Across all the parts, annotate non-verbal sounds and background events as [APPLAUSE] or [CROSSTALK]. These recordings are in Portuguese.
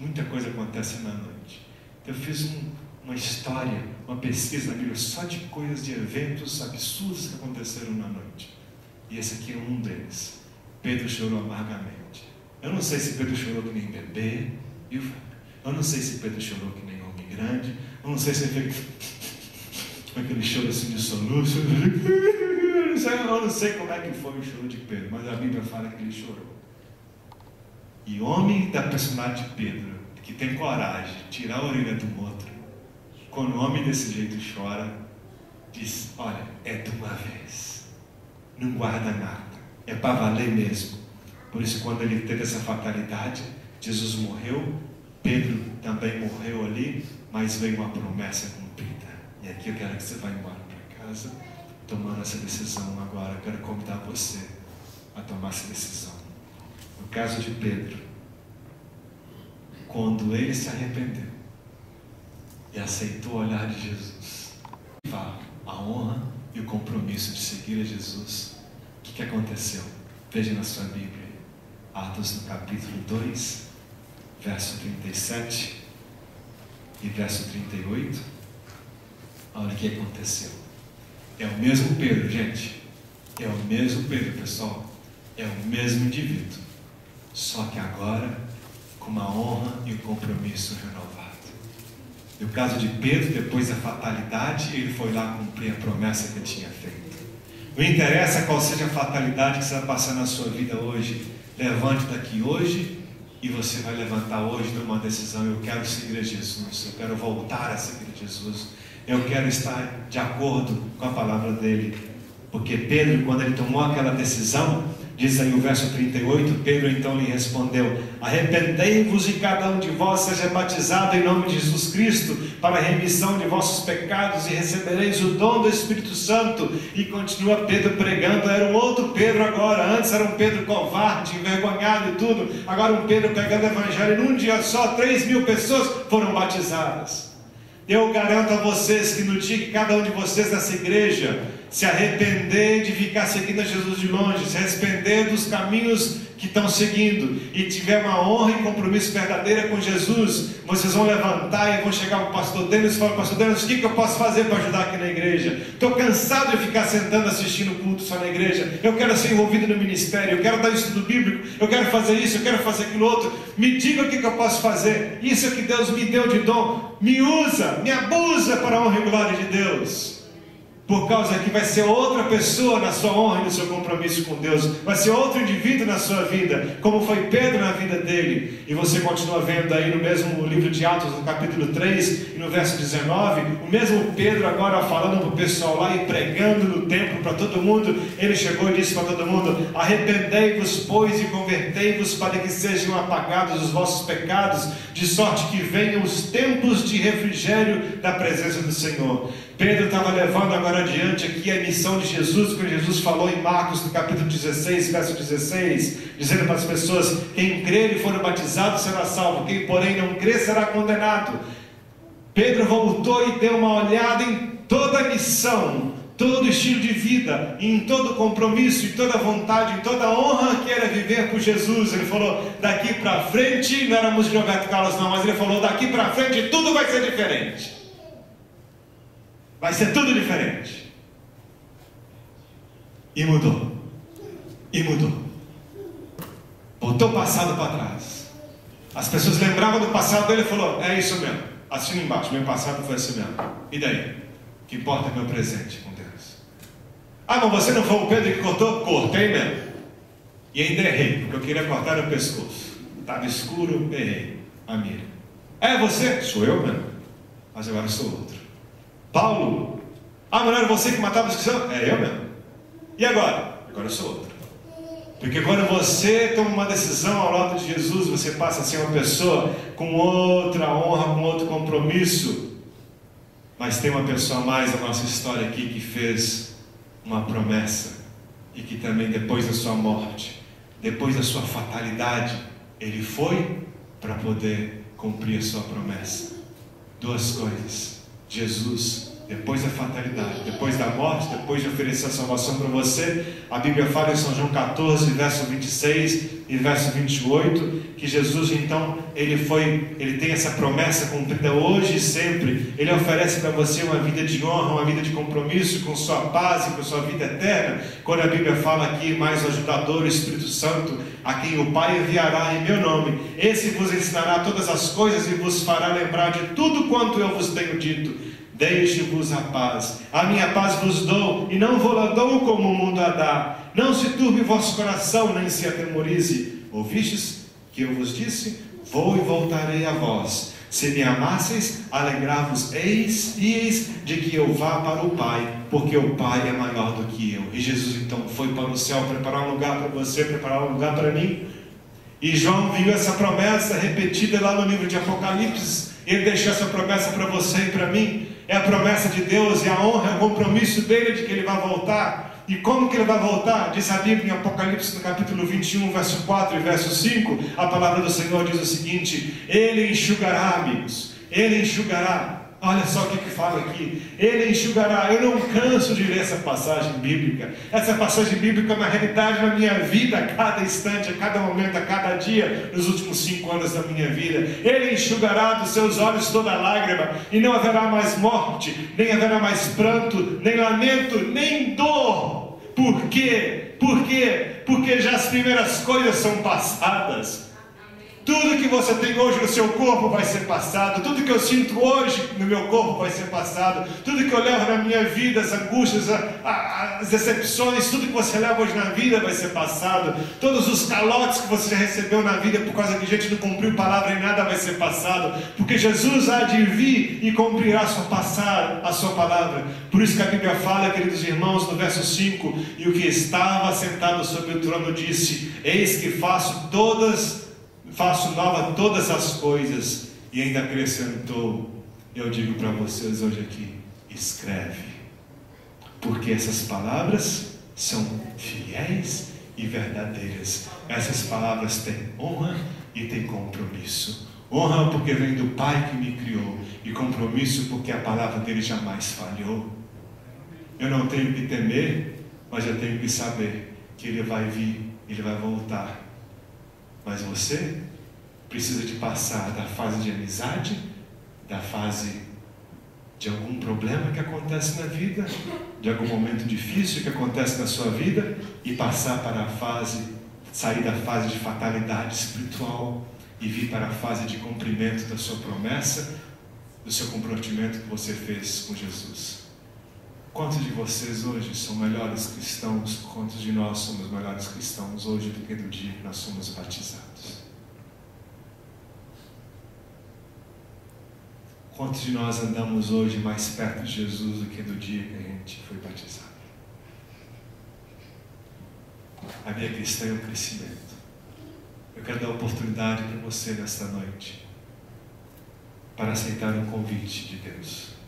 Muita coisa acontece na noite. Eu fiz um, uma história, uma pesquisa na Bíblia só de coisas, de eventos absurdos que aconteceram na noite. E esse aqui é um deles. Pedro chorou amargamente. Eu não sei se Pedro chorou que nem bebê. Eu não sei se Pedro chorou que nem homem grande. Eu não sei se ele fez [LAUGHS] aquele choro assim de soluço. [LAUGHS] Eu não sei como é que foi o choro de Pedro, mas a Bíblia fala que ele chorou. E homem da personalidade de Pedro, que tem coragem de tirar a orelha do outro, quando o homem desse jeito chora, diz: Olha, é de uma vez, não guarda nada, é para valer mesmo. Por isso, quando ele teve essa fatalidade, Jesus morreu, Pedro também morreu ali, mas veio uma promessa cumprida. E aqui eu quero que você vá embora para casa, tomando essa decisão agora. Eu quero convidar você a tomar essa decisão. No caso de Pedro, quando ele se arrependeu e aceitou o olhar de Jesus, a honra e o compromisso de seguir a Jesus, o que, que aconteceu? Veja na sua Bíblia, Atos no capítulo 2, verso 37 e verso 38. Olha o que aconteceu. É o mesmo Pedro, gente. É o mesmo Pedro, pessoal. É o mesmo indivíduo. Só que agora com uma honra e um compromisso renovado. No caso de Pedro, depois da fatalidade, ele foi lá cumprir a promessa que tinha feito. Não interessa qual seja a fatalidade que você vai passar na sua vida hoje, levante daqui hoje e você vai levantar hoje numa decisão: eu quero seguir a Jesus, eu quero voltar a seguir a Jesus, eu quero estar de acordo com a palavra dele. Porque Pedro, quando ele tomou aquela decisão, Diz aí o verso 38, Pedro então lhe respondeu: Arrependei-vos e cada um de vós seja batizado em nome de Jesus Cristo para a remissão de vossos pecados e recebereis o dom do Espírito Santo. E continua Pedro pregando, era um outro Pedro agora, antes era um Pedro covarde, envergonhado e tudo, agora um Pedro pregando o evangelho, num dia só, 3 mil pessoas foram batizadas. Eu garanto a vocês que no dia que cada um de vocês nessa igreja se arrepender de ficar seguindo a Jesus de longe, se arrepender dos caminhos que estão seguindo e tiver uma honra e compromisso verdadeira com Jesus, vocês vão levantar e vão chegar para o pastor Denis e falar, pastor Denis, o que, eu posso fazer para ajudar aqui na igreja? Estou cansado de ficar sentando assistindo culto só na igreja, eu quero ser envolvido no ministério, eu quero dar estudo bíblico, eu quero fazer isso, eu quero fazer aquilo outro, me diga o que, eu posso fazer, isso é que Deus me deu de dom, me usa, me abusa para a honra e glória de Deus por causa que vai ser outra pessoa na sua honra e no seu compromisso com Deus, vai ser outro indivíduo na sua vida, como foi Pedro na vida dele. E você continua vendo aí no mesmo livro de Atos, no capítulo 3 e no verso 19, o mesmo Pedro agora falando para o pessoal lá e pregando no templo para todo mundo. Ele chegou e disse para todo mundo: Arrependei-vos, pois, e convertei-vos para que sejam apagados os vossos pecados, de sorte que venham os tempos de refrigério da presença do Senhor. Pedro estava levando agora adiante aqui a missão de Jesus, quando Jesus falou em Marcos, no capítulo 16, verso 16, dizendo para as pessoas: quem crer e for batizado será salvo, quem porém não crer será condenado. Pedro voltou e deu uma olhada em toda a missão, todo o estilo de vida, em todo o compromisso, em toda a vontade, em toda a honra que era viver por Jesus. Ele falou: daqui para frente, não éramos de Roberto Carlos, não, mas ele falou: daqui para frente tudo vai ser diferente. Vai ser tudo diferente. E mudou. E mudou. Botou o passado para trás. As pessoas lembravam do passado dele e falou: É isso mesmo. Assina embaixo. Meu passado foi assim mesmo. E daí? O que importa é meu presente com Deus. Ah, mas você não foi o Pedro que cortou? Cortei mesmo. E ainda errei, porque eu queria cortar o pescoço. Estava escuro, errei. A mira. É você? Sou eu mesmo. Mas agora sou outro. Paulo, ah, mas era você que matava os cristãos? É eu mesmo. E agora? Agora eu sou outro. Porque quando você toma uma decisão ao lado de Jesus, você passa a ser uma pessoa com outra honra, com outro compromisso. Mas tem uma pessoa a mais na nossa história aqui que fez uma promessa e que também depois da sua morte, depois da sua fatalidade, ele foi para poder cumprir a sua promessa. Duas coisas. Jesus depois da fatalidade, depois da morte, depois de oferecer a salvação para você. A Bíblia fala em São João 14, verso 26 e verso 28, que Jesus então, ele foi, ele tem essa promessa cumprida hoje e sempre. Ele oferece para você uma vida de honra, uma vida de compromisso com sua paz e com sua vida eterna. Quando a Bíblia fala aqui, mais o ajudador, o Espírito Santo, a quem o Pai enviará em meu nome, esse vos ensinará todas as coisas e vos fará lembrar de tudo quanto eu vos tenho dito. Deixe-vos a paz. A minha paz vos dou, e não vou lá dou como o mundo a dá. Não se turbe vosso coração, nem se atemorize. Ouvistes que eu vos disse? Vou e voltarei a vós. Se me amasseis, alegrar-vos eis e eis de que eu vá para o Pai, porque o Pai é maior do que eu. E Jesus então foi para o céu preparar um lugar para você, preparar um lugar para mim. E João viu essa promessa repetida lá no livro de Apocalipse. Ele deixou essa promessa para você e para mim é a promessa de Deus, é a honra, é o compromisso dele de que ele vai voltar. E como que ele vai voltar? Diz a Bíblia em Apocalipse, no capítulo 21, verso 4 e verso 5, a palavra do Senhor diz o seguinte: Ele enxugará, amigos, ele enxugará Olha só o que, que fala aqui. Ele enxugará. Eu não canso de ler essa passagem bíblica. Essa passagem bíblica é uma realidade na minha vida, a cada instante, a cada momento, a cada dia, nos últimos cinco anos da minha vida. Ele enxugará dos seus olhos toda lágrima, e não haverá mais morte, nem haverá mais pranto, nem lamento, nem dor. Por quê? Por quê? Porque já as primeiras coisas são passadas. Que você tem hoje no seu corpo vai ser passado. Tudo que eu sinto hoje no meu corpo vai ser passado. Tudo que eu levo na minha vida, as angústias, as decepções, tudo que você leva hoje na vida vai ser passado. Todos os calotes que você recebeu na vida por causa a gente não cumpriu palavra e nada vai ser passado. Porque Jesus há de vir e cumprirá sua, passar, a sua palavra. Por isso que a Bíblia fala, queridos irmãos, no verso 5: E o que estava sentado sobre o trono disse: Eis que faço todas faço nova todas as coisas, e ainda acrescentou: Eu digo para vocês hoje aqui, escreve, porque essas palavras são fiéis e verdadeiras. Essas palavras têm honra e têm compromisso. Honra porque vem do Pai que me criou, e compromisso porque a palavra dele jamais falhou. Eu não tenho que temer, mas eu tenho que saber que ele vai vir, ele vai voltar mas você precisa de passar da fase de amizade, da fase de algum problema que acontece na vida, de algum momento difícil que acontece na sua vida e passar para a fase, sair da fase de fatalidade espiritual e vir para a fase de cumprimento da sua promessa, do seu comprometimento que você fez com Jesus. Quantos de vocês hoje são melhores cristãos? Quantos de nós somos melhores cristãos hoje do que no dia que nós somos batizados? Quantos de nós andamos hoje mais perto de Jesus do que no dia que a gente foi batizado? A minha cristã é o crescimento. Eu quero dar oportunidade para você nesta noite para aceitar um convite de Deus.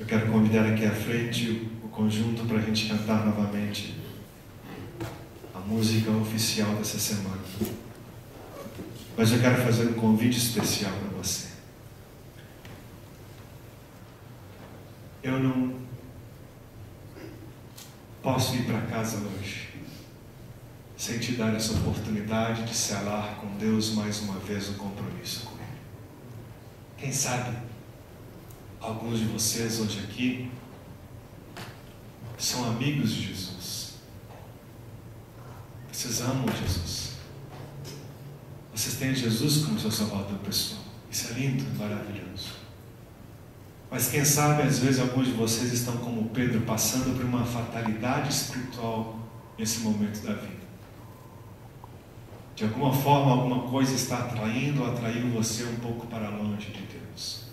Eu quero convidar aqui à frente o conjunto para a gente cantar novamente a música oficial dessa semana. Mas eu quero fazer um convite especial para você. Eu não posso ir para casa hoje sem te dar essa oportunidade de selar com Deus mais uma vez o compromisso com Ele. Quem sabe alguns de vocês hoje aqui são amigos de Jesus. Vocês amam Jesus. Vocês têm Jesus como seu salvador pessoal. Isso é lindo, maravilhoso. Mas quem sabe, às vezes, alguns de vocês estão como Pedro, passando por uma fatalidade espiritual nesse momento da vida. De alguma forma, alguma coisa está atraindo ou atraiu você um pouco para longe de Deus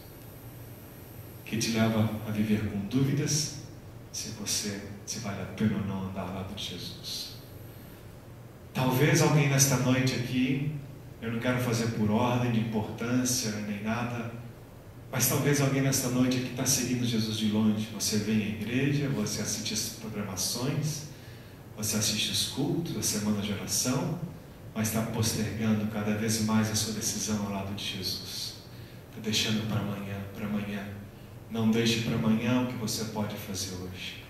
que te leva a viver com dúvidas se você se vale a pena ou não andar ao lado de Jesus. Talvez alguém nesta noite aqui, eu não quero fazer por ordem de importância nem nada, mas talvez alguém nesta noite aqui está seguindo Jesus de longe. Você vem à igreja, você assiste as programações, você assiste os cultos, a semana de oração, mas está postergando cada vez mais a sua decisão ao lado de Jesus. Está deixando para amanhã, para amanhã Não deixe para amanhã o que você pode fazer hoje.